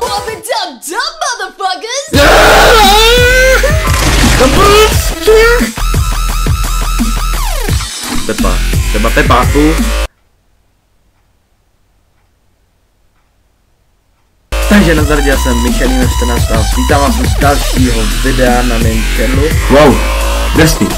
Pop it up, dumb motherfuckers! Pepa, třeba Pepáku. Takže na zardě já jsem Michalina 14 a vítám vás u dalšího videa na mém channelu. Wow, drsný.